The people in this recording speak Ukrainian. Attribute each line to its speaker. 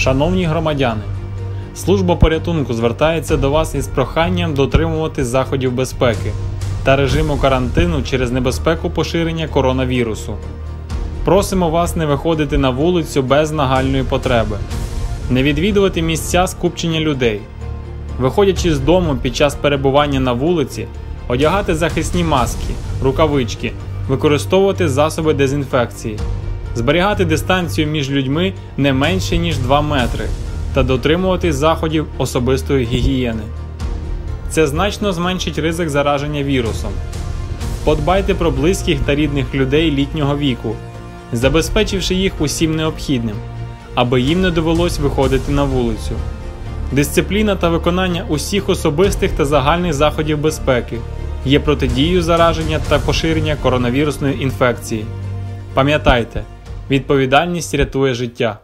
Speaker 1: Шановні громадяни, служба порятунку звертається до вас із проханням дотримуватись заходів безпеки та режиму карантину через небезпеку поширення коронавірусу. Просимо вас не виходити на вулицю без нагальної потреби, не відвідувати місця скупчення людей, виходячи з дому під час перебування на вулиці, одягати захисні маски, рукавички, використовувати засоби дезінфекції, зберігати дистанцію між людьми не менше ніж 2 метри та дотримуватись заходів особистої гігієни. Це значно зменшить ризик зараження вірусом. Подбайте про близьких та рідних людей літнього віку, забезпечивши їх усім необхідним, аби їм не довелось виходити на вулицю. Дисципліна та виконання усіх особистих та загальних заходів безпеки є протидією зараження та поширення коронавірусної інфекції. Пам'ятайте, відповідальність рятує життя.